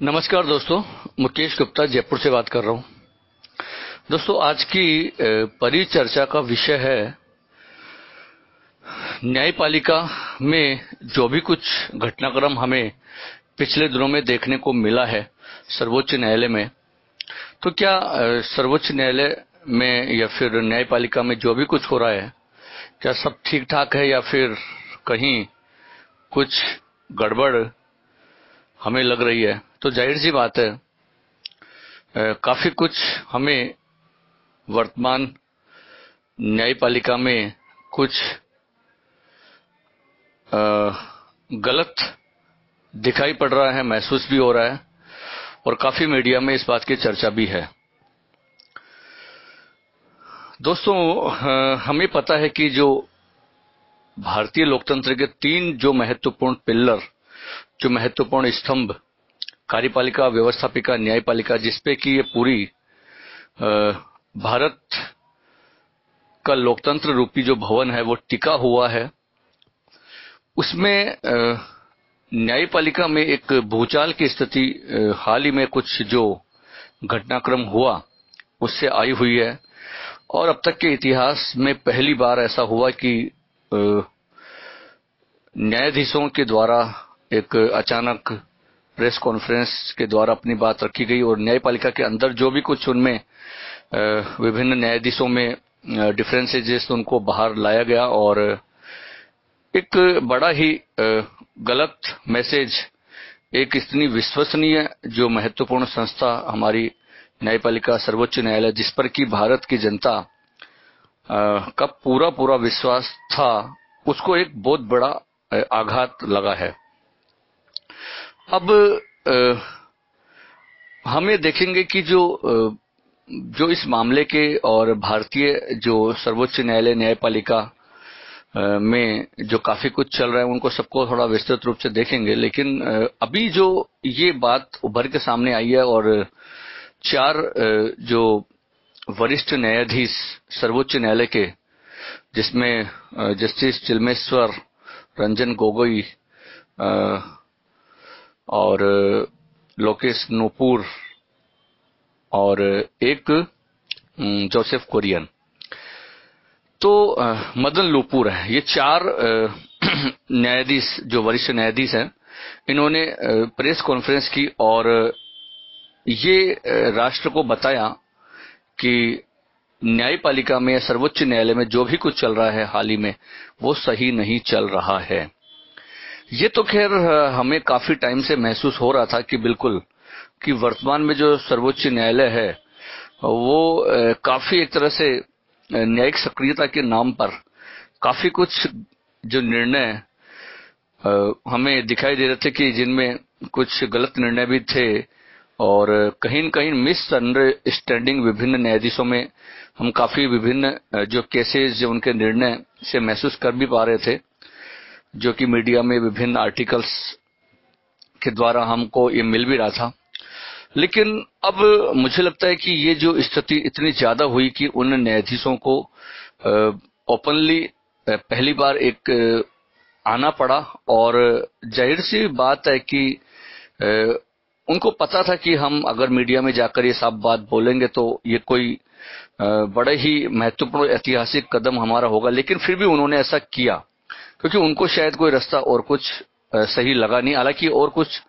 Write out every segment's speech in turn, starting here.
नमस्कार दोस्तों, मुकेश गुप्ता जयपुर से बात कर रहा हूँ। दोस्तों, आज की परिचर्चा का विषय है, न्यायपालिका में जो भी कुछ घटनाक्रम हमें पिछले दिनों में देखने को मिला है सर्वोच्च न्यायालय में तो क्या सर्वोच्च न्यायालय में या फिर न्यायपालिका में जो भी कुछ हो रहा है, क्या सब ठीक ठाक है या फिर कहीं कुछ गड़बड़ हमें लग रही है। तो ज़ाहिर सी बात है काफ़ी कुछ हमें वर्तमान न्यायपालिका में कुछ गलत दिखाई पड़ रहा है, महसूस भी हो रहा है, और काफ़ी मीडिया में इस बात की चर्चा भी है। दोस्तों हमें पता है कि जो भारतीय लोकतंत्र के तीन जो महत्वपूर्ण पिल्लर जो महत्वपूर्ण स्तंभ कार्यपालिका, व्यवस्थापिका, न्यायपालिका, जिसपे कि ये पूरी भारत का लोकतंत्र रूपी जो भवन है, वो टिका हुआ है। उसमें न्यायपालिका में एक भूचाल की स्थिति हाल ही में कुछ जो घटनाक्रम हुआ, उससे आई हुई है। और अब तक के इतिहास में पहली बार ऐसा हुआ कि न्यायाधीशों के द्वारा एक अचानक प्रेस कॉन्फ्रेंस के द्वारा अपनी बात रखी गई और न्यायपालिका के अंदर जो भी कुछ उनमें विभिन्न न्यायाधीशों में डिफरेंसेज उनको बाहर लाया गया और एक बड़ा ही गलत मैसेज एक इतनी विश्वसनीय जो महत्वपूर्ण संस्था हमारी न्यायपालिका, सर्वोच्च न्यायालय, जिस पर की भारत की जनता का पूरा पूरा विश्वास था, उसको एक बहुत बड़ा आघात लगा है। अब हमें देखेंगे कि जो जो इस मामले के और भारतीय जो सर्वोच्च न्यायालय न्यायपालिका में जो काफ़ी कुछ चल रहा है, उनको सबको थोड़ा विस्तृत रूप से देखेंगे। लेकिन अभी जो ये बात उभर के सामने आई है और चार जो वरिष्ठ न्यायाधीश सर्वोच्च न्यायालय के, जिसमें जस्टिस चिलमेश्वर रंजन गोगोई और लोकेश नूपुर और एक जोसेफ कोरियन। तो मदन लूपुर है। ये चार न्यायाधीश, जो वरिष्ठ न्यायाधीश हैं, इन्होंने प्रेस कॉन्फ्रेंस की और, ये राष्ट्र को बताया कि न्यायपालिका में सर्वोच्च न्यायालय में जो भी कुछ चल रहा है हाल ही में, वो सही नहीं चल रहा है। ये तो खैर हमें काफ़ी टाइम से महसूस हो रहा था कि बिल्कुल, कि वर्तमान में जो सर्वोच्च न्यायालय है, वो काफ़ी एक तरह से न्यायिक सक्रियता के नाम पर काफ़ी कुछ जो निर्णय हमें दिखाई दे रहे थे कि जिनमें कुछ गलत निर्णय भी थे और कहीं न कहीं मिस अंडरस्टैंडिंग विभिन्न न्यायाधीशों में हम काफ़ी विभिन्न जो केसेस जो उनके निर्णय से महसूस कर भी पा रहे थे। जो कि मीडिया में विभिन्न आर्टिकल्स के द्वारा हमको ये मिल भी रहा था। लेकिन अब मुझे लगता है कि ये जो स्थिति इतनी ज़्यादा हुई कि उन न्यायाधीशों को ओपनली पहली बार एक आना पड़ा और ज़ाहिर सी बात है कि उनको पता था कि हम अगर मीडिया में जाकर ये सब बात बोलेंगे तो ये कोई बड़े ही महत्वपूर्ण ऐतिहासिक कदम हमारा होगा। लेकिन फिर भी उन्होंने ऐसा किया। क्योंकि उनको शायद कोई रास्ता और कुछ सही लगा नहीं। हालाँकि और कुछ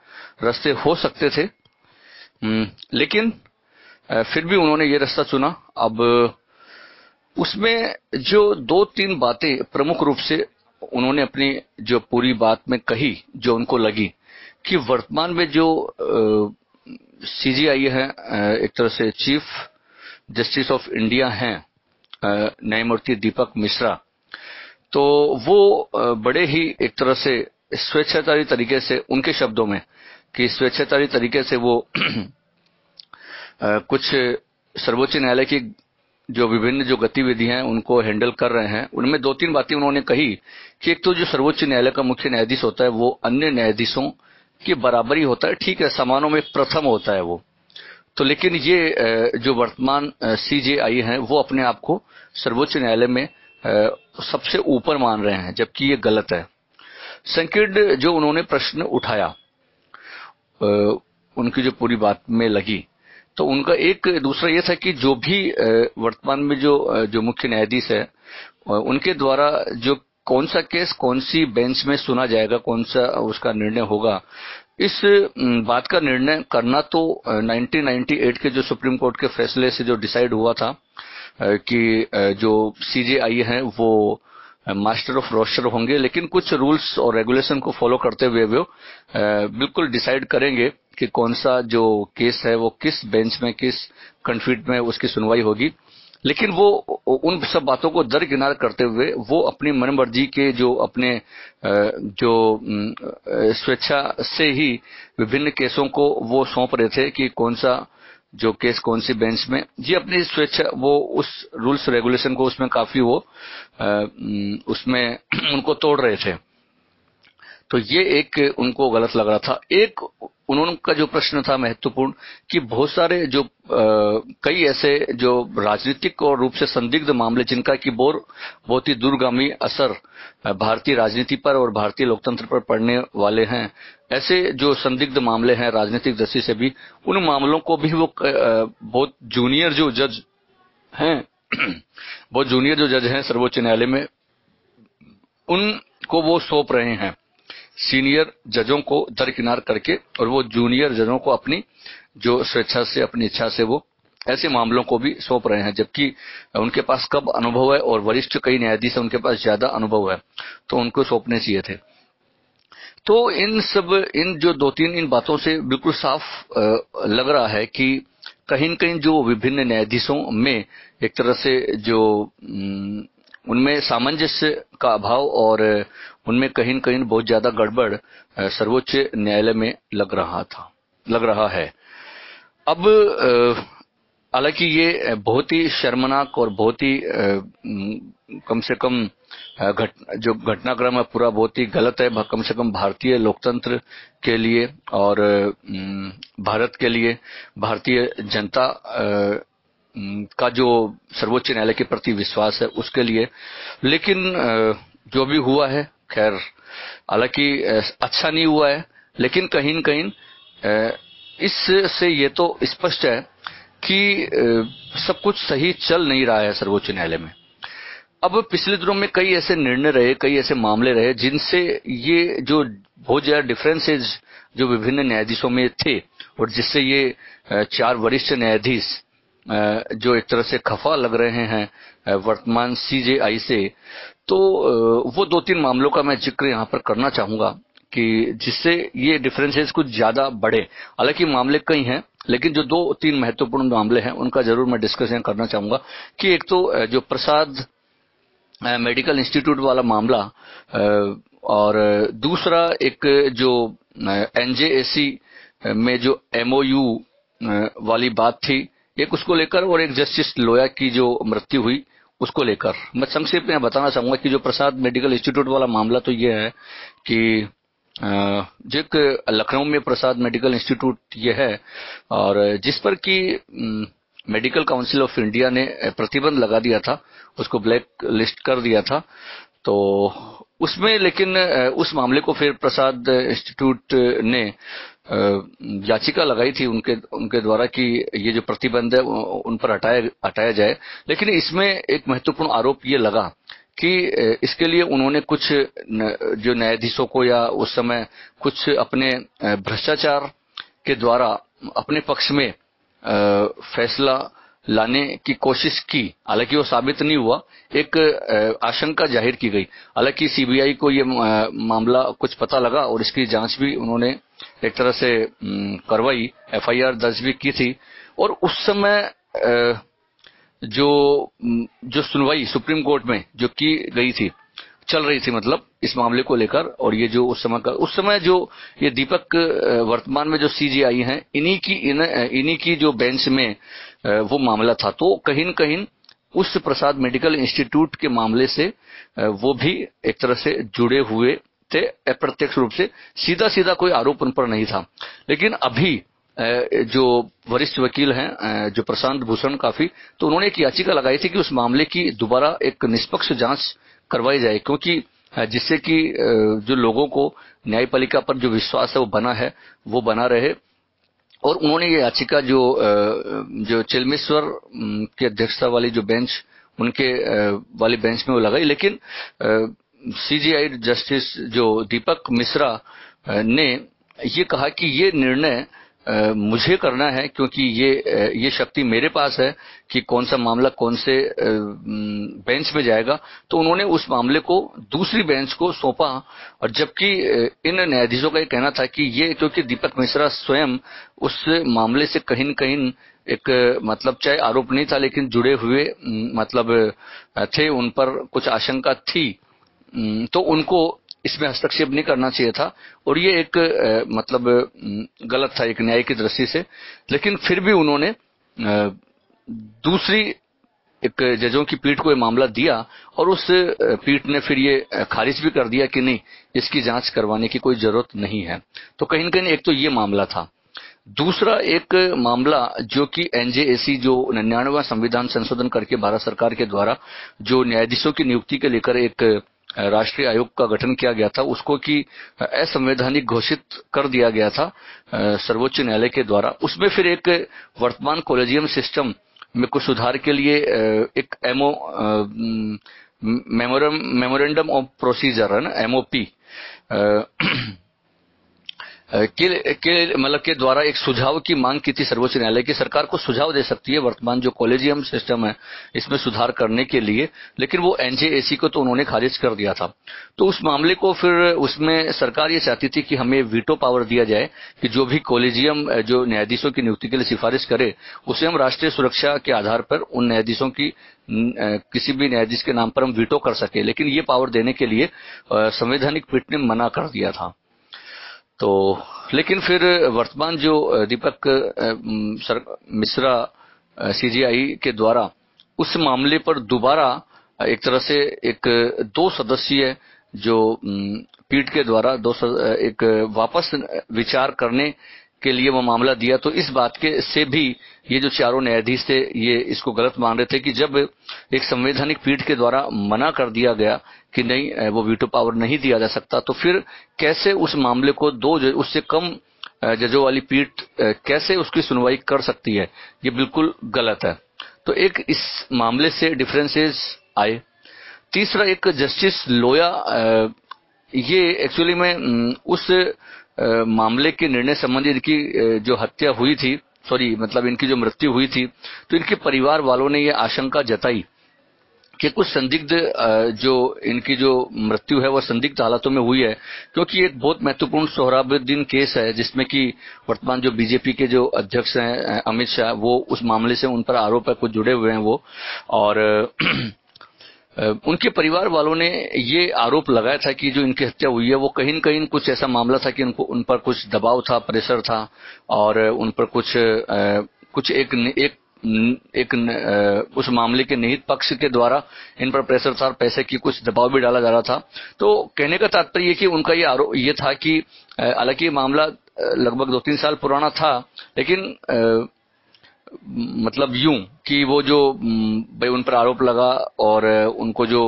रास्ते हो सकते थे। हम्म, लेकिन फिर भी उन्होंने ये रास्ता चुना। अब उसमें जो दो तीन बातें प्रमुख रूप से उन्होंने अपनी जो पूरी बात में कही जो उनको लगी कि वर्तमान में जो सीजीआई है एक तरह से चीफ जस्टिस ऑफ़ इंडिया हैं न्यायमूर्ति दीपक मिश्रा। तो वो बड़े ही एक तरह से स्वेच्छाचारी तरीके से उनके शब्दों में, कि स्वेच्छाचारी तरीके से वो कुछ सर्वोच्च न्यायालय की जो विभिन्न जो गतिविधियाँ हैं, उनको हैंडल कर रहे हैं। उनमें दो तीन बातें उन्होंने कही कि एक तो जो सर्वोच्च न्यायालय का मुख्य न्यायाधीश होता है, वो अन्य न्यायाधीशों की बराबरी होता है, ठीक है, समानों में प्रथम होता है वो। तो लेकिन ये जो वर्तमान सीजेआई है, वो अपने आप को सर्वोच्च न्यायालय में सबसे ऊपर मान रहे हैं, जबकि ये गलत है। संकीर्ण जो उन्होंने प्रश्न उठाया उनकी जो पूरी बात में लगी तो उनका एक दूसरा ये था कि जो भी वर्तमान में जो जो मुख्य न्यायाधीश है उनके द्वारा जो कौन सा केस कौन सी बेंच में सुना जाएगा, कौन सा उसका निर्णय होगा, इस बात का निर्णय करना तो 1998 के जो सुप्रीम कोर्ट के फैसले से जो डिसाइड हुआ था कि जो सीजेआई है, वो मास्टर ऑफ़ रोस्टर होंगे, लेकिन कुछ रूल्स और रेगुलेशन को फॉलो करते हुए वो बिल्कुल डिसाइड करेंगे कि कौन सा जो केस है, वो किस बेंच में, किस कन्फीट में उसकी सुनवाई होगी। लेकिन वो उन सब बातों को दरकिनार करते हुए, वो अपनी मनमर्जी के जो अपने जो स्वेच्छा से ही विभिन्न केसों को वो सौंप रहे थे कि कौन सा जो केस कौन सी बेंच में, जी अपनी स्वेच्छा, वो उस रूल्स रेगुलेशन को उसमें काफ़ी वो उसमें उनको तोड़ रहे थे। तो ये एक उनको गलत लग रहा था। एक उन्होंने जो प्रश्न था महत्वपूर्ण कि बहुत सारे जो आ, कई ऐसे जो राजनीतिक और रूप से संदिग्ध मामले जिनका की बोर बहुत ही दूरगामी असर भारतीय राजनीति पर और भारतीय लोकतंत्र पर पड़ने वाले हैं। ऐसे जो संदिग्ध मामले हैं राजनीतिक दृष्टि से भी उन मामलों को भी वो बहुत जूनियर जो जज हैं बहुत जूनियर जो जज हैं सर्वोच्च न्यायालय में उनको वो सौंप रहे हैं। सीनियर जजों को दरकिनार करके और वो जूनियर जजों को अपनी जो स्वेच्छा से, अपनी इच्छा से वो ऐसे मामलों को भी सौंप रहे हैं, जबकि उनके पास कब अनुभव है और वरिष्ठ कई न्यायाधीश उनके पास ज़्यादा अनुभव है तो उनको सौंपने चाहिए थे। तो इन सब, इन जो दो तीन, इन बातों से बिल्कुल साफ़ लग रहा है कि कहीं न कहीं जो विभिन्न न्यायाधीशों में एक तरह से जो उनमें सामंजस्य का अभाव और उनमें कहीं न कहीं बहुत ज़्यादा गड़बड़ सर्वोच्च न्यायालय में लग रहा था लग रहा है। अब हालाँकि ये बहुत ही शर्मनाक और बहुत ही कम से कम घट, जो घटनाक्रम है पूरा बहुत ही गलत है कम से कम भारतीय लोकतंत्र के लिए और भारत के लिए भारतीय जनता का जो सर्वोच्च न्यायालय के प्रति विश्वास है उसके लिए। लेकिन जो भी हुआ है खैर, हालाँकि अच्छा नहीं हुआ है, लेकिन कहीं न कहीं इससे ये तो स्पष्ट है कि सब कुछ सही चल नहीं रहा है सर्वोच्च न्यायालय में। अब पिछले दिनों में कई ऐसे निर्णय रहे, कई ऐसे मामले रहे, जिनसे ये जो बहुत ज़्यादा डिफरेंसेज जो विभिन्न न्यायाधीशों में थे, और जिससे ये चार वरिष्ठ न्यायाधीश जो एक तरह से खफा लग रहे हैं वर्तमान सीजेआई से तो वो दो तीन मामलों का मैं ज़िक्र यहाँ पर करना चाहूँगा कि जिससे ये डिफरेंसेस कुछ ज़्यादा बढ़े। हालाँकि मामले कई हैं, लेकिन जो दो तीन महत्वपूर्ण मामले हैं, उनका ज़रूर मैं डिस्कस यहाँ करना चाहूँगा कि एक तो जो प्रसाद मेडिकल इंस्टीट्यूट वाला मामला और दूसरा एक जो एनजेएसी में जो एमओयू वाली बात थी, एक उसको लेकर और एक जस्टिस लोया की जो मृत्यु हुई उसको लेकर। मैं संक्षेप में बताना चाहूँगा कि जो प्रसाद मेडिकल इंस्टीट्यूट वाला मामला तो ये है कि जो लखनऊ में प्रसाद मेडिकल इंस्टीट्यूट ये है और जिस पर कि मेडिकल काउंसिल ऑफ़ इंडिया ने प्रतिबंध लगा दिया था, उसको ब्लैक लिस्ट कर दिया था तो उसमें लेकिन उस मामले को फिर प्रसाद इंस्टीट्यूट ने याचिका लगाई थी उनके उनके द्वारा कि ये जो प्रतिबंध है उन पर हटाया हटाया जाए। लेकिन इसमें एक महत्वपूर्ण आरोप ये लगा कि इसके लिए उन्होंने कुछ जो न्यायाधीशों को या उस समय कुछ अपने भ्रष्टाचार के द्वारा अपने पक्ष में फैसला लाने की कोशिश की, हालाँकि वो साबित नहीं हुआ, एक आशंका ज़ाहिर की गई। हालाँकि सीबीआई को ये मामला कुछ पता लगा और इसकी जाँच भी उन्होंने एक तरह से करवाई, एफआईआर दर्ज भी की थी। और उस समय जो जो सुनवाई सुप्रीम कोर्ट में जो की गई थी चल रही थी मतलब इस मामले को लेकर और ये जो उस समय का, उस समय जो ये दीपक वर्तमान में जो सीजीआई हैं, इन्हीं की इन्हीं की जो बेंच में वो मामला था। तो कहीं न कहीं उस प्रसाद मेडिकल इंस्टीट्यूट के मामले से वो भी एक तरह से जुड़े हुए थे, अप्रत्यक्ष रूप से। सीधा सीधा कोई आरोप उन पर नहीं था। लेकिन अभी जो वरिष्ठ वकील हैं जो प्रशांत भूषण काफ़ी तो उन्होंने एक याचिका लगाई थी कि उस मामले की दोबारा एक निष्पक्ष जाँच करवाई जाए, क्योंकि जिससे कि जो लोगों को न्यायपालिका पर जो विश्वास है वो बना है, वो बना रहे। और उन्होंने ये याचिका जो जो चिलमेश्वर की अध्यक्षता वाली जो बेंच, उनके वाली बेंच में वो लगाई, लेकिन सीजीआई जस्टिस जो दीपक मिश्रा ने ये कहा कि ये निर्णय मुझे करना है क्योंकि ये ये शक्ति मेरे पास है कि कौन सा मामला कौन से बेंच में जाएगा। तो उन्होंने उस मामले को दूसरी बेंच को सौंपा और जबकि इन न्यायाधीशों का ये कहना था कि ये क्योंकि दीपक मिश्रा स्वयं उस मामले से कहीं न कहीं एक मतलब चाहे आरोप नहीं था लेकिन जुड़े हुए मतलब थे, उन पर कुछ आशंका थी। तो उनको इसमें हस्तक्षेप नहीं करना चाहिए था। और ये एक आ, मतलब गलत था एक न्याय की दृष्टि से। लेकिन फिर भी उन्होंने आ, दूसरी एक जजों की पीठ को ये मामला दिया और उस पीठ ने फिर ये खारिज भी कर दिया कि नहीं इसकी जाँच करवाने की कोई ज़रूरत नहीं है। तो कहीं न कहीं एक तो ये मामला था। दूसरा एक मामला जो कि एनजेएसी जो निन्यानवा संविधान संशोधन करके भारत सरकार के द्वारा जो न्यायाधीशों की नियुक्ति के लेकर एक राष्ट्रीय आयोग का गठन किया गया था, उसको कि असंवैधानिक घोषित कर दिया गया था सर्वोच्च न्यायालय के द्वारा। उसमें फिर एक वर्तमान कॉलेजियम सिस्टम में कुछ सुधार के लिए एक एमओ मेमोरेंडम ऑफ़ प्रोसीजर, है ना एमओपी के, के मतलब के द्वारा एक सुझाव की मांग की थी सर्वोच्च न्यायालय की। सरकार को सुझाव दे सकती है वर्तमान जो कॉलेजियम सिस्टम है इसमें सुधार करने के लिए लेकिन वो एनजेएसी को तो उन्होंने खारिज कर दिया था। तो उस मामले को फिर उसमें सरकार ये चाहती थी कि हमें वीटो पावर दिया जाए कि जो भी कॉलेजियम जो न्यायाधीशों की नियुक्ति के लिए सिफारिश करे उसे हम राष्ट्रीय सुरक्षा के आधार पर उन न्यायाधीशों की किसी भी न्यायाधीश के नाम पर हम वीटो कर सके। लेकिन ये पावर देने के लिए संवैधानिक पीठ ने मना कर दिया था। तो लेकिन फिर वर्तमान जो दीपक मिश्रा सीजीआई के द्वारा उस मामले पर दोबारा एक तरह से एक, दो सदस्यीय जो पीठ के द्वारा दो एक वापस विचार करने के लिए वो मामला दिया। तो इस बात के से भी ये जो चारों न्यायाधीश थे, ये इसको गलत मान रहे थे कि जब एक संवैधानिक पीठ के द्वारा मना कर दिया गया कि नहीं वो वीटो पावर नहीं दिया जा सकता तो फिर कैसे उस मामले को दो उससे कम जजों वाली पीठ कैसे उसकी सुनवाई कर सकती है? ये बिल्कुल गलत है। तो एक इस मामले से डिफरेंसेस आए। तीसरा एक जस्टिस लोया ये एक्चुअली में उस मामले के निर्णय संबंधी इनकी जो हत्या हुई थी, सॉरी मतलब इनकी जो मृत्यु हुई थी तो इनके परिवार वालों ने ये आशंका जताई कि कुछ संदिग्ध जो इनकी जो मृत्यु है वह संदिग्ध हालातों में हुई है, क्योंकि एक बहुत महत्वपूर्ण सोहराबुद्दीन केस है, जिसमें कि वर्तमान जो बीजेपी के जो अध्यक्ष हैं, अमित शाह, वो उस मामले से उन पर आरोप है, कुछ जुड़े हुए हैं वो, और उनके परिवार वालों ने ये आरोप लगाया था कि जो इनकी हत्या हुई है, वो कहीं न कहीं कुछ ऐसा मामला था कि उनको, उन पर कुछ दबाव था, प्रेशर था, और उन पर कुछ कुछ एक एक एक उस मामले के निहित पक्ष के द्वारा इन पर प्रेशर था पैसे की कुछ दबाव भी डाला जा रहा था। तो कहने का तात्पर्य कि उनका ये आरोप ये था कि हालाँकि मामला लगभग दो तीन साल पुराना था, लेकिन मतलब यूँ कि वो जो भाई उन पर आरोप लगा और उनको जो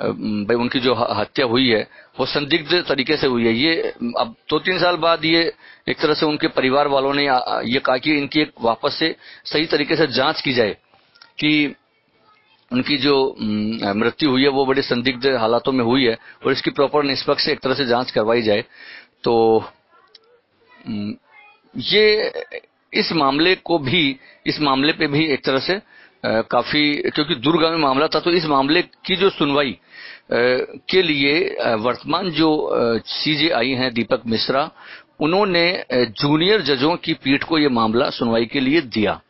भाई उनकी जो हत्या हुई है, वो संदिग्ध तरीके से हुई है। ये, अब दो तीन साल बाद ये एक तरह से उनके परिवार वालों ने ये कहा कि इनकी एक वापस से सही तरीके से जाँच की जाए कि उनकी जो मृत्यु हुई है, वो बड़े संदिग्ध हालातों में हुई है और इसकी प्रॉपर निष्पक्ष एक तरह से जाँच करवाई जाए। तो ये इस मामले को भी इस मामले पे भी एक तरह से आ, काफ़ी क्योंकि दूरगामी मामला था तो इस मामले की जो सुनवाई के लिए वर्तमान जो सीजे आई हैं दीपक मिश्रा उन्होंने जूनियर जजों की पीठ को ये मामला सुनवाई के लिए दिया।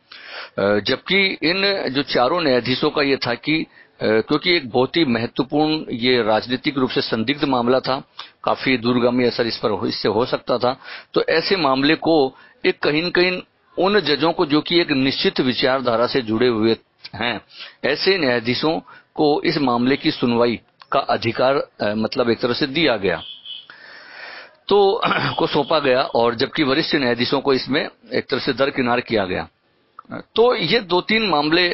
जबकि इन जो चारों न्यायाधीशों का ये था कि क्योंकि एक बहुत ही महत्वपूर्ण ये राजनीतिक रूप से संदिग्ध मामला था काफ़ी दूरगामी असर इस पर इससे हो सकता था तो ऐसे मामले को एक कहीं न कहीं उन जजों को जो कि एक निश्चित विचारधारा से जुड़े हुए हैं। ऐसे न्यायाधीशों को इस मामले की सुनवाई का अधिकार मतलब एक तरह से दिया गया। तो को सौंपा गया और जबकि वरिष्ठ न्यायाधीशों को इसमें एक तरह से दरकिनार किया गया। तो ये दो तीन मामले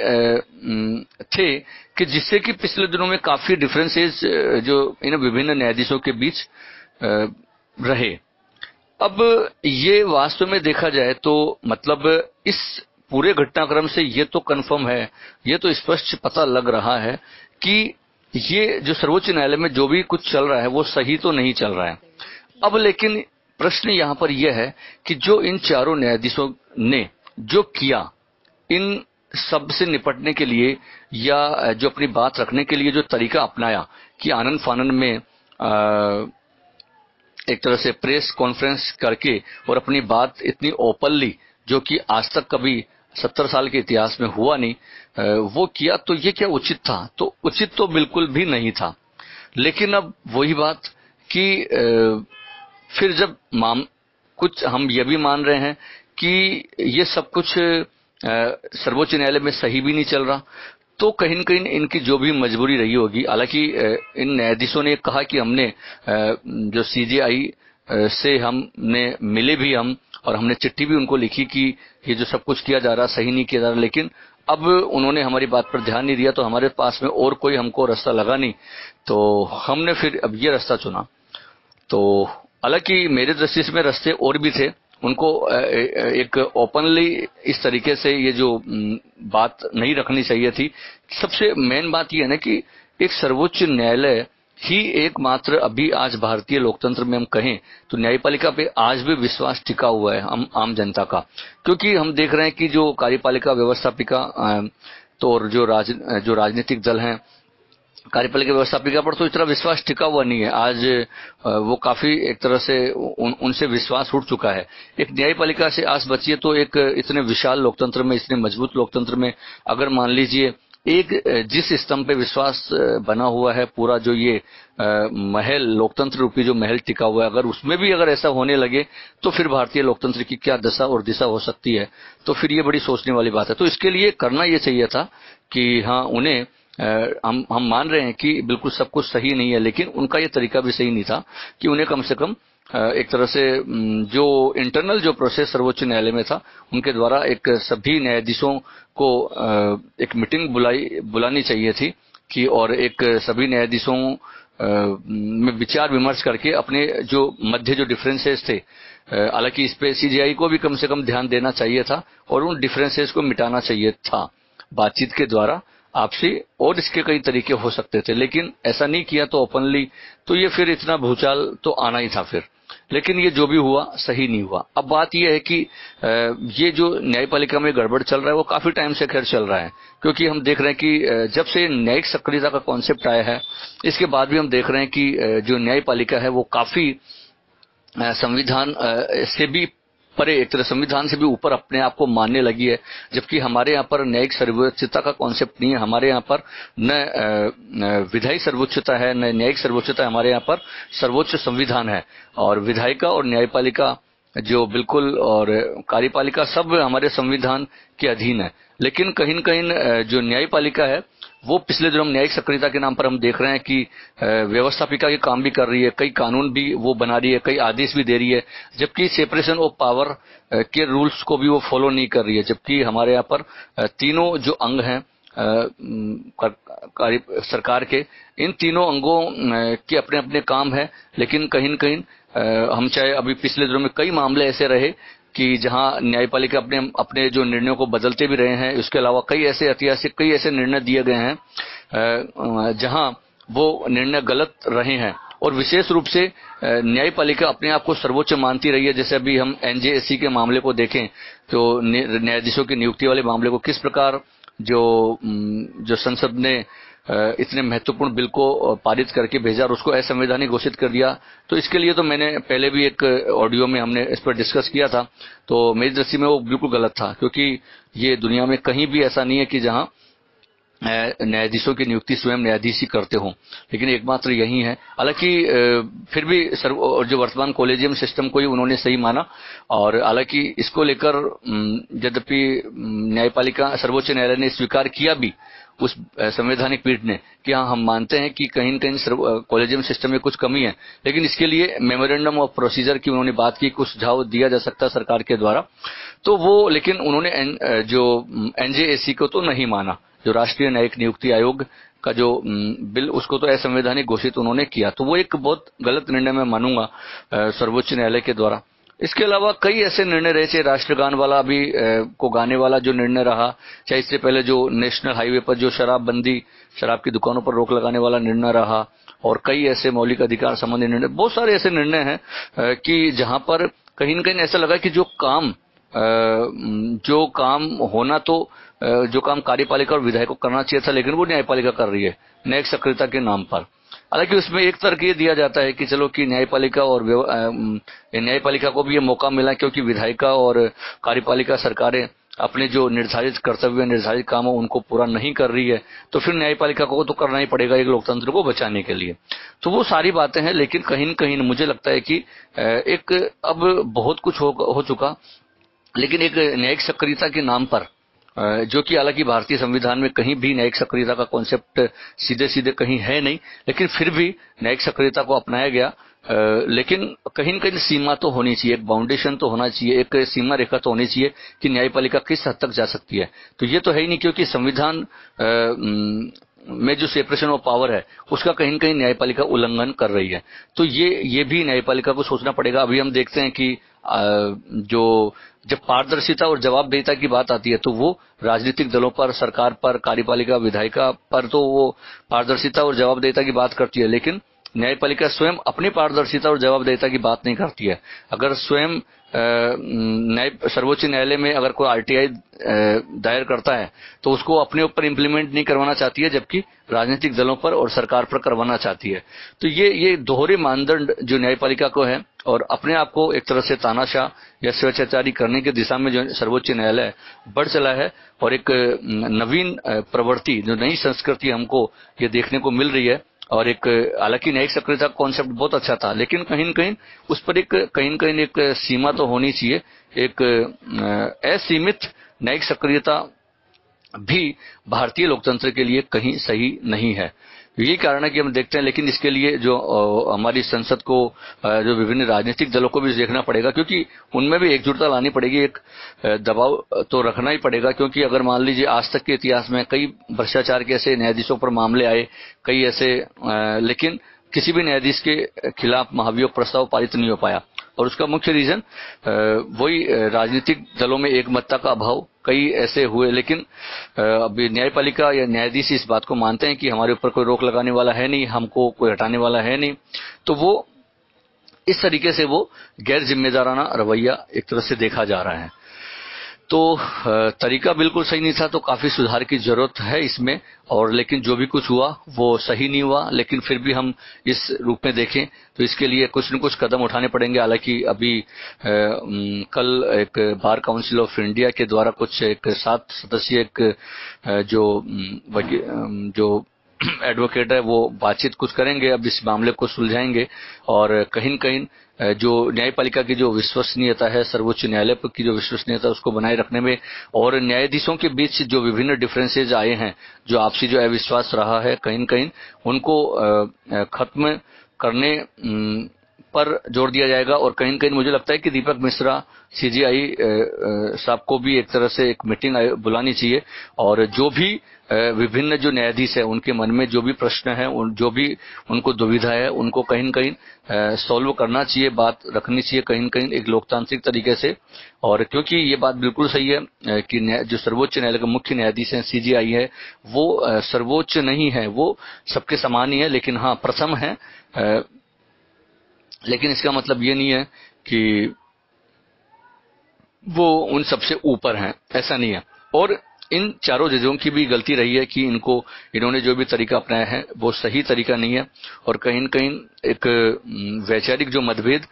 थे कि जिससे कि पिछले दिनों में काफ़ी डिफरेंसेस जो इन विभिन्न न्यायाधीशों के बीच रहे। अब ये वास्तव में देखा जाए तो मतलब इस पूरे घटनाक्रम से ये तो कंफर्म है, ये तो स्पष्ट पता लग रहा है कि ये जो सर्वोच्च न्यायालय में जो भी कुछ चल रहा है वो सही तो नहीं चल रहा है। अब लेकिन प्रश्न यहाँ पर यह है कि जो इन चारों न्यायाधीशों ने जो किया, इन सबसे निपटने के लिए या जो अपनी बात रखने के लिए जो तरीका अपनाया कि आनंद फानंद में एक तरह से प्रेस कॉन्फ्रेंस करके और अपनी बात इतनी ओपनली, जो कि आज तक कभी सत्तर साल के इतिहास में हुआ नहीं वो किया तो ये क्या उचित था? तो उचित तो बिल्कुल भी नहीं था। लेकिन अब वही बात कि फिर जब माम, कुछ हम ये भी मान रहे हैं कि ये सब कुछ सर्वोच्च न्यायालय में सही भी नहीं चल रहा तो कहीं न कहीं इनकी जो भी मजबूरी रही होगी, हालाँकि इन न्यायाधीशों ने कहा कि हमने जो सीजेआई से हमने मिले भी हम, और हमने चिट्ठी भी उनको लिखी कि ये जो सब कुछ किया जा रहा सही नहीं किया जा रहा, लेकिन अब उन्होंने हमारी बात पर ध्यान नहीं दिया तो हमारे पास में और कोई हमको रास्ता लगा नहीं। तो हमने फिर अब ये रास्ता चुना। तो हालाँकि मेरे दृष्टि से रास्ते और भी थे उनको एक ओपनली इस तरीके से ये जो बात नहीं रखनी चाहिए थी। सबसे मेन बात यह है ना कि एक सर्वोच्च न्यायालय ही एकमात्र अभी आज भारतीय लोकतंत्र में हम कहें तो न्यायपालिका पे आज भी विश्वास टिका हुआ है हम आम जनता का। क्योंकि हम देख रहे हैं कि जो कार्यपालिका व्यवस्थापिका तो और जो राज, जो राजनीतिक दल हैं कार्यपालिका व्यवस्थापिका पर तो इतना विश्वास टिका हुआ नहीं है। आज वो काफ़ी एक तरह से उन, उनसे विश्वास उठ चुका है। एक न्यायपालिका से आस बची तो एक इतने विशाल लोकतंत्र में इतने मज़बूत लोकतंत्र में अगर मान लीजिए एक जिस स्तंभ पे विश्वास बना हुआ है पूरा जो ये महल लोकतंत्र रूपी जो महल टिका हुआ है अगर उसमें भी अगर ऐसा होने लगे तो फिर भारतीय लोकतंत्र की क्या दशा और दिशा हो सकती है? तो फिर ये बड़ी सोचने वाली बात है। तो इसके लिए करना ये चाहिए था कि हाँ उन्हें हम हम मान रहे हैं कि बिल्कुल सब कुछ सही नहीं है, लेकिन उनका ये तरीका भी सही नहीं था कि उन्हें कम से कम एक तरह से जो इंटरनल जो प्रोसेस सर्वोच्च न्यायालय में था, उनके द्वारा एक सभी न्यायाधीशों को एक मीटिंग बुलाई, बुलानी चाहिए थी कि और एक सभी न्यायाधीशों में विचार विमर्श करके अपने जो मध्य जो डिफरेंसेस थे हालाँकि इस पे सीजीआई को भी कम से कम ध्यान देना चाहिए था और उन डिफरेंसेस को मिटाना चाहिए था, बातचीत के द्वारा। आपसी और इसके कई तरीके हो सकते थे, लेकिन ऐसा नहीं किया तो ओपनली तो ये फिर इतना भूचाल तो आना ही था फिर। लेकिन ये जो भी हुआ, सही नहीं हुआ। अब बात यह है कि ये जो न्यायपालिका में गड़बड़ चल रहा है, वो काफ़ी टाइम से खैर चल रहा है, क्योंकि हम देख रहे हैं कि जब से न्यायिक सक्रियता का कॉन्सेप्ट आया है, इसके बाद भी हम देख रहे हैं कि जो न्यायपालिका है, वो काफ़ी संविधान से भी परे एक तरह संविधान से भी ऊपर अपने आप को मानने लगी है, जबकि हमारे यहाँ पर न्यायिक सर्वोच्चता का कॉन्सेप्ट नहीं है। हमारे यहाँ पर न विधायी सर्वोच्चता है, न न्यायिक सर्वोच्चता हमारे यहाँ पर सर्वोच्च संविधान है। और विधायिका और न्यायपालिका जो बिल्कुल और कार्यपालिका सब हमारे संविधान के अधीन है। लेकिन कहीं कहीं जो न्यायपालिका है वो पिछले दिनों न्यायिक सक्रियता के नाम पर हम देख रहे हैं कि व्यवस्थापिका के काम भी कर रही है, कई कानून भी वो बना रही है, कई आदेश भी दे रही है, जबकि सेपरेशन ऑफ़ पावर के रूल्स को भी वो फॉलो नहीं कर रही है, जबकि हमारे यहाँ पर तीनों जो अंग हैं सरकार के, इन तीनों अंगों के अपने अपने काम है, लेकिन कहीं न कहीं हम चाहे अभी पिछले दिनों में कई मामले ऐसे रहे कि जहाँ न्यायपालिका अपने अपने जो निर्णयों को बदलते भी रहे हैं उसके अलावा कई ऐसे ऐतिहासिक, कई ऐसे निर्णय दिए गए हैं जहाँ वो निर्णय गलत रहे हैं। और विशेष रूप से न्यायपालिका अपने आप को सर्वोच्च मानती रही है। जैसे अभी हम एनजेएससी के मामले को देखें तो न्यायाधीशों की नियुक्ति वाले मामले को किस प्रकार जो जो संसद ने इतने महत्वपूर्ण बिल को पारित करके भेजा और उसको असंवैधानिक घोषित कर दिया। तो इसके लिए तो मैंने पहले भी एक ऑडियो में हमने इस पर डिस्कस किया था। तो मेरी दृष्टि में वो बिल्कुल गलत था, क्योंकि ये दुनिया में कहीं भी ऐसा नहीं है कि जहाँ न्यायाधीशों की नियुक्ति स्वयं न्यायाधीश ही करते हों। लेकिन एकमात्र यही है। हालाँकि फिर भी जो वर्तमान कॉलेजियम सिस्टम को ही उन्होंने सही माना, और हालाँकि इसको लेकर यद्यपि न्यायपालिका, सर्वोच्च न्यायालय ने स्वीकार किया भी उस संवैधानिक पीठ ने कि हाँ हम मानते हैं कि कहीं कहीं कॉलेजियम सिस्टम में कुछ कमी है लेकिन इसके लिए मेमोरेंडम ऑफ़ प्रोसीजर की उन्होंने बात की कुछ सुझाव दिया जा सकता सरकार के द्वारा। तो वो लेकिन उन्होंने एन, जो एनजेएसी को तो नहीं माना जो राष्ट्रीय न्यायिक नियुक्ति आयोग का जो बिल उसको तो असंवैधानिक घोषित उन्होंने किया। तो वो एक बहुत गलत निर्णय मैं मानूँगा सर्वोच्च न्यायालय के द्वारा। इसके अलावा कई ऐसे निर्णय रहे थे, राष्ट्रगान वाला भी को गाने वाला जो निर्णय रहा, चाहे इससे पहले जो नेशनल हाईवे पर जो शराबबंदी, शराब की दुकानों पर रोक लगाने वाला निर्णय रहा, और कई ऐसे मौलिक अधिकार संबंधी निर्णय, बहुत सारे ऐसे निर्णय हैं कि जहाँ पर कहीं न कहीं ऐसा लगा कि जो काम जो काम होना तो जो काम कार्यपालिका और विधायक को करना चाहिए था, लेकिन वो न्यायपालिका कर रही है, न्यायिक सक्रियता के नाम पर। हालाँकि उसमें एक तर्क ये दिया जाता है कि चलो कि न्यायपालिका और न्यायपालिका को भी ये मौका मिला क्योंकि विधायिका और कार्यपालिका सरकारें अपने जो निर्धारित कर्तव्य निर्धारित काम उनको पूरा नहीं कर रही है तो फिर न्यायपालिका को तो करना ही पड़ेगा एक लोकतंत्र को बचाने के लिए। तो वो सारी बातें हैं लेकिन कहीं न कहीं मुझे लगता है कि एक अब बहुत कुछ हो, हो चुका लेकिन एक न्यायिक सक्रियता के नाम पर जो कि हालाँकि भारतीय संविधान में कहीं भी न्यायिक सक्रियता का कॉन्सेप्ट सीधे सीधे कहीं है नहीं, लेकिन फिर भी न्यायिक सक्रियता को अपनाया गया। लेकिन कहीं न कहीं सीमा तो होनी चाहिए, एक बाउंडेशन तो होना चाहिए, एक सीमा रेखा तो होनी चाहिए कि न्यायपालिका किस हद तक जा सकती है। तो ये तो है ही नहीं क्योंकि संविधान में जो सेपरेशन ऑफ़ पावर है, उसका कहीं न कहीं न्यायपालिका उल्लंघन कर रही है। तो ये ये भी न्यायपालिका को सोचना पड़ेगा। अभी हम देखते हैं कि जो जब पारदर्शिता और जवाबदेहिता की बात आती है तो वो राजनीतिक दलों पर, सरकार पर, कार्यपालिका, विधायिका पर तो वो पारदर्शिता और जवाबदेहिता की बात करती है, लेकिन न्यायपालिका स्वयं अपनी पारदर्शिता और जवाबदेहिता की बात नहीं करती है। अगर स्वयं सर्वोच्च न्यायालय में अगर कोई आरटीआई दायर करता है तो उसको अपने ऊपर इम्प्लीमेंट नहीं करवाना चाहती है, जबकि राजनीतिक दलों पर और सरकार पर करवाना चाहती है। तो ये ये दोहरे मानदंड जो न्यायपालिका को है, और अपने आप को एक तरह से तानाशाह या स्वेच्छाचारी करने की दिशा में जो सर्वोच्च न्यायालय बढ़ चला है, और एक नवीन प्रवृत्ति, जो नई संस्कृति हमको ये देखने को मिल रही है और एक, हालाँकि न्यायिक सक्रियता कॉन्सेप्ट बहुत अच्छा था, लेकिन कहीं न कहीं उस पर एक, कहीं न कहीं एक सीमा तो होनी चाहिए। एक असीमित न्यायिक सक्रियता भी भारतीय लोकतंत्र के लिए कहीं सही नहीं है। यही कारण है कि हम देखते हैं, लेकिन इसके लिए जो हमारी संसद को जो विभिन्न राजनीतिक दलों को भी देखना पड़ेगा, क्योंकि उनमें भी एकजुटता लानी पड़ेगी, एक दबाव तो रखना ही पड़ेगा, क्योंकि अगर मान लीजिए आज तक के इतिहास में कई भ्रष्टाचार के ऐसे न्यायाधीशों पर मामले आए, कई ऐसे लेकिन किसी भी न्यायाधीश के खिलाफ महाभियोग प्रस्ताव पारित नहीं हो पाया। और उसका मुख्य रीजन वही राजनीतिक दलों में एक मत्ता का अभाव, कई ऐसे हुए, लेकिन अभी न्यायपालिका या न्यायाधीश इस बात को मानते हैं कि हमारे ऊपर कोई रोक लगाने वाला है नहीं, हमको कोई हटाने वाला है नहीं तो वो इस तरीके से वो गैर जिम्मेदाराना रवैया एक तरह से देखा जा रहा है। तो तरीका बिल्कुल सही नहीं था तो काफ़ी सुधार की ज़रूरत है इसमें, और लेकिन जो भी कुछ हुआ, वो सही नहीं हुआ, लेकिन फिर भी हम इस रूप में देखें तो इसके लिए कुछ न कुछ कदम उठाने पड़ेंगे। हालाँकि अभी कल एक बार काउंसिल ऑफ़ इंडिया के द्वारा कुछ एक सात सदस्यीय एक जो जो एडवोकेट है, वो बातचीत कुछ करेंगे, अब इस मामले को सुलझाएँगे और कहीं न कहीं जो न्यायपालिका की जो विश्वसनीयता है, सर्वोच्च न्यायालय की जो विश्वसनीयता उसको बनाए रखने में और न्यायाधीशों के बीच जो विभिन्न डिफरेंसेज आए हैं, जो आपसी जो अविश्वास रहा है कहीं कहीं उनको खत्म करने पर ज़ोर दिया जाएगा और कहीं कहीं मुझे लगता है कि दीपक मिश्रा सीजीआई साहब को भी एक तरह से एक मीटिंग बुलानी चाहिए। और जो भी विभिन्न जो न्यायाधीश है उनके मन में जो भी प्रश्न है उन, जो भी उनको दुविधा है उनको कहीं कहीं सॉल्व करना चाहिए बात रखनी चाहिए कहीं कहीं एक लोकतांत्रिक तरीके से। और क्योंकि ये बात बिल्कुल सही है कि जो सर्वोच्च न्यायालय का मुख्य न्यायाधीश है सीजीआई है वो सर्वोच्च नहीं है वो सबके समान ही है लेकिन हाँ प्रथम है लेकिन इसका मतलब ये नहीं है कि वो उन सबसे ऊपर हैं, ऐसा नहीं है। और इन चारों जजों की भी गलती रही है कि इनको, इन्होंने जो भी तरीका अपनाया है, वो सही तरीका नहीं है। और कहीं न कहीं एक वैचारिक जो मतभेद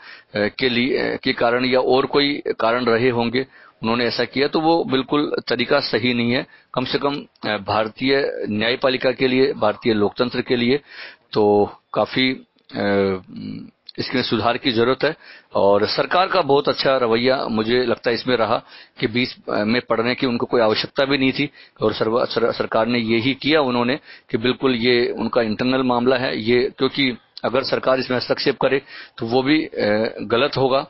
के लिए के कारण या और कोई कारण रहे होंगे, उन्होंने ऐसा किया तो वो बिल्कुल तरीका सही नहीं है। कम से कम भारतीय न्यायपालिका के लिए, भारतीय लोकतंत्र के लिए तो काफ़ी इसमें सुधार की ज़रूरत है। और सरकार का बहुत अच्छा रवैया मुझे लगता है इसमें रहा कि बीच में पढ़ने की उनको कोई आवश्यकता भी नहीं थी। और सर, सर, सरकार ने ये ही किया उन्होंने कि बिल्कुल ये उनका इंटरनल मामला है। ये क्योंकि अगर सरकार इसमें हस्तक्षेप करे तो वो भी गलत होगा।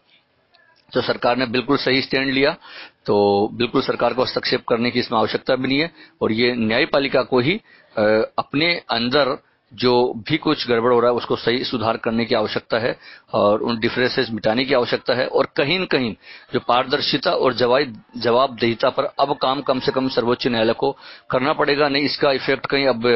तो सरकार ने बिल्कुल सही स्टैंड लिया। तो बिल्कुल सरकार को हस्तक्षेप करने की इसमें आवश्यकता भी नहीं है। और ये न्यायपालिका को ही अपने अंदर जो भी कुछ गड़बड़ हो रहा है, उसको सही सुधार करने की आवश्यकता है और उन डिफरेंसेस मिटाने की आवश्यकता है और कहीं न कहीं जो पारदर्शिता और जवाबदेहिता पर अब काम कम से कम सर्वोच्च न्यायालय को करना पड़ेगा, नहीं इसका इफ़ेक्ट कहीं अब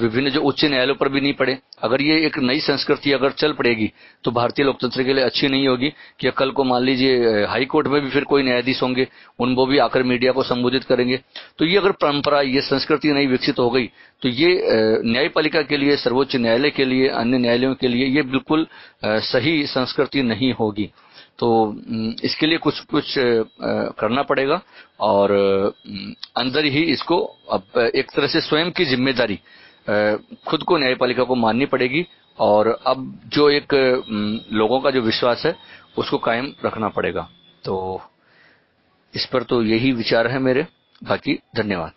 विभिन्न जो उच्च न्यायालयों पर भी नहीं पड़े। अगर ये एक नई संस्कृति अगर चल पड़ेगी तो भारतीय लोकतंत्र के लिए अच्छी नहीं होगी कि कल को मान लीजिए हाई कोर्ट में भी फिर कोई न्यायाधीश होंगे उन वो भी आकर मीडिया को संबोधित करेंगे। तो ये अगर परंपरा, ये संस्कृति नहीं विकसित हो गई तो ये न्यायपालिका के लिए, सर्वोच्च न्यायालय के लिए, अन्य न्यायालयों के लिए ये बिल्कुल सही संस्कृति नहीं होगी। तो इसके लिए कुछ कुछ करना पड़ेगा और अंदर ही इसको अब एक तरह से स्वयं की ज़िम्मेदारी खुद को न्यायपालिका को माननी पड़ेगी और अब जो एक लोगों का जो विश्वास है, उसको कायम रखना पड़ेगा। तो इस पर तो यही विचार है मेरे। बाकी, धन्यवाद।